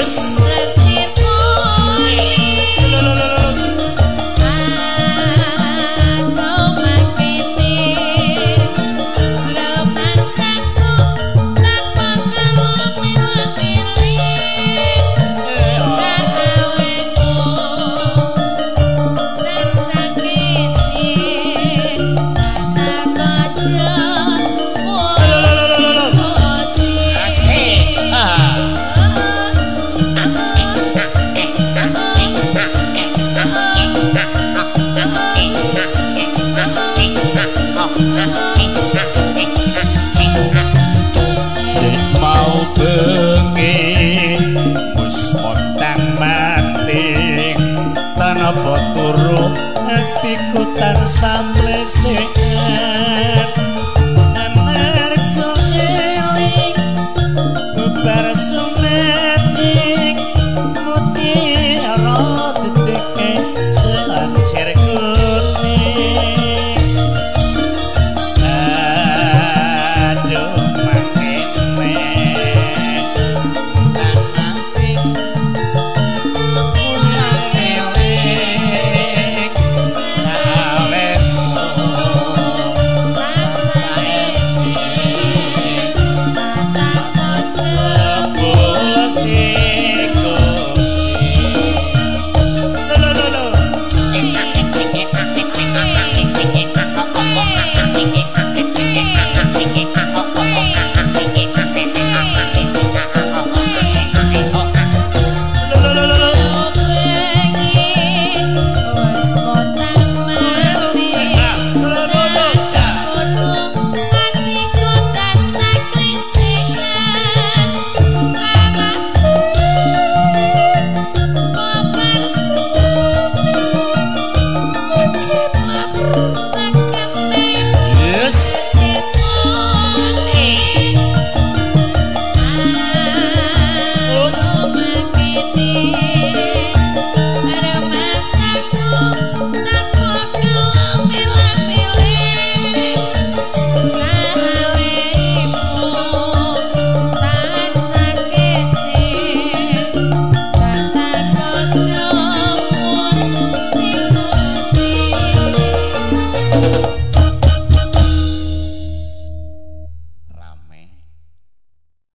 Yes. iku tansah mlese